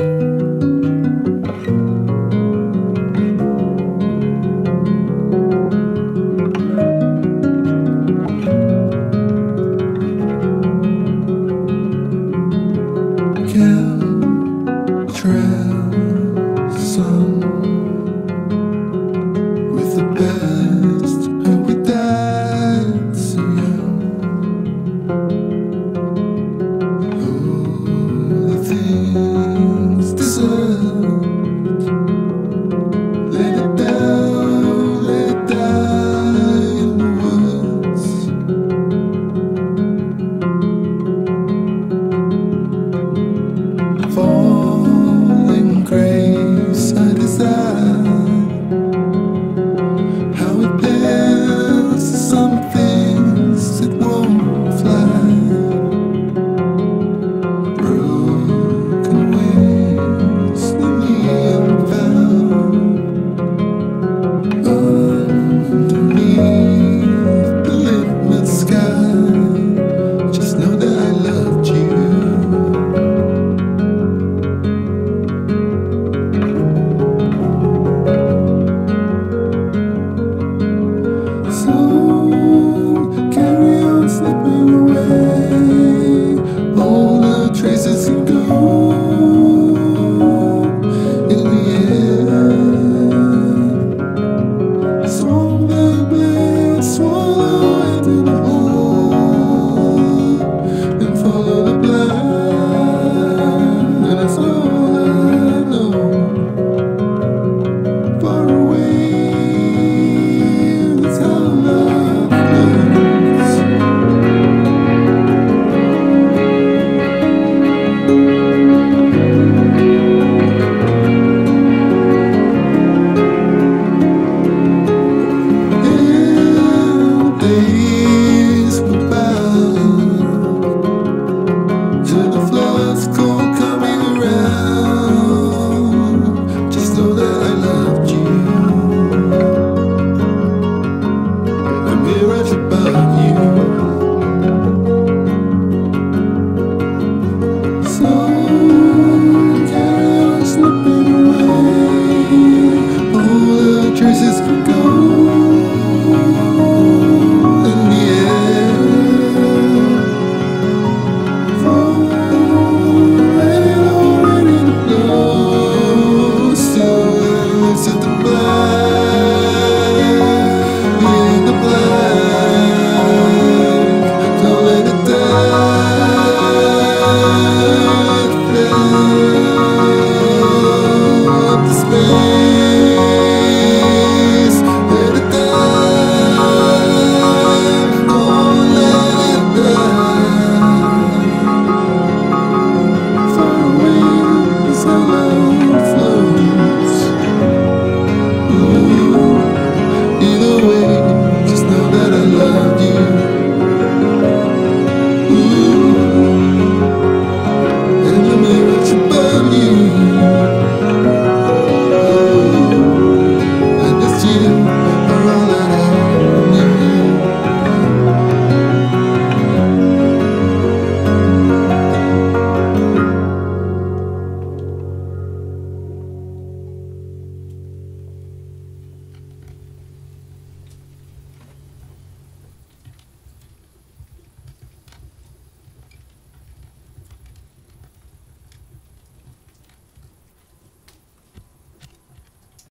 you Spirit